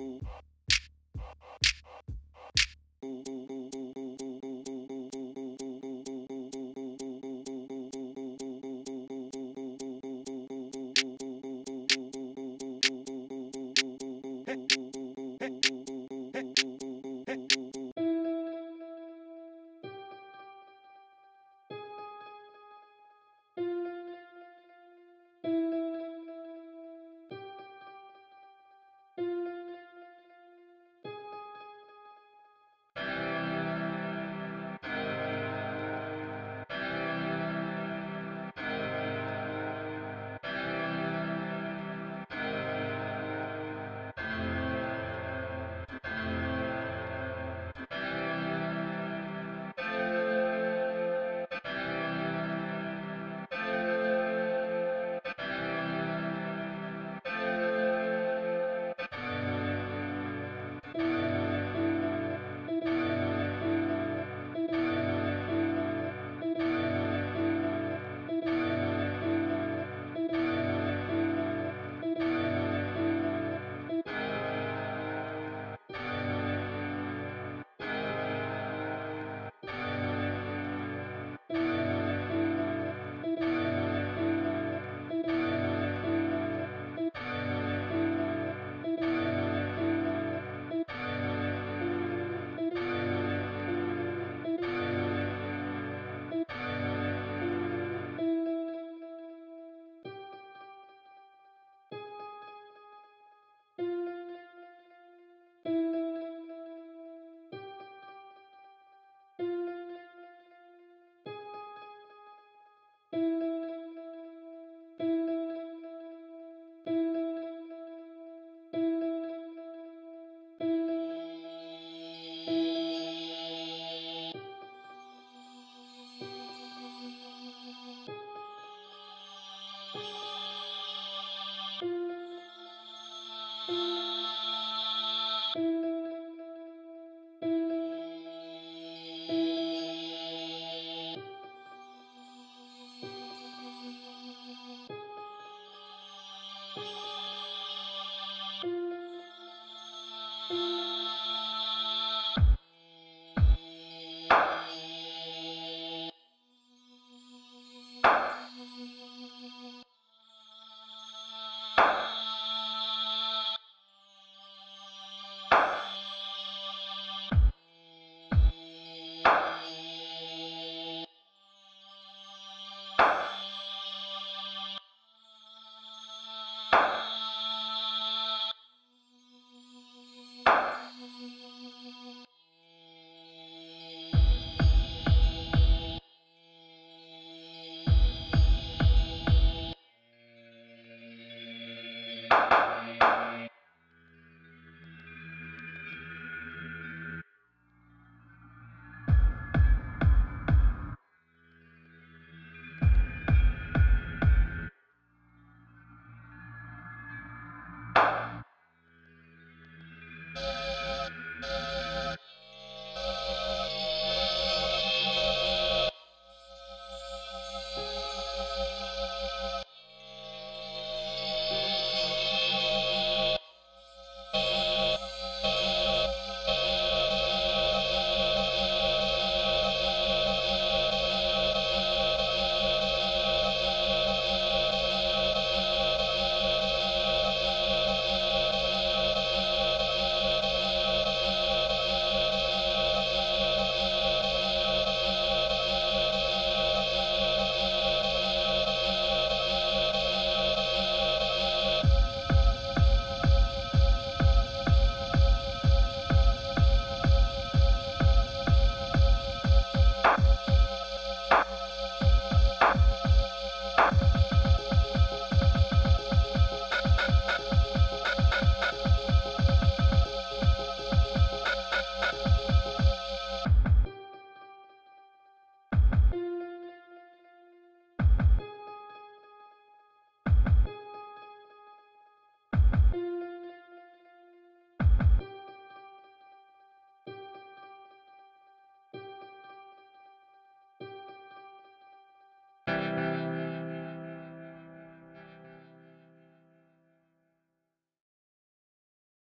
Ooh. Ooh, ooh, ooh.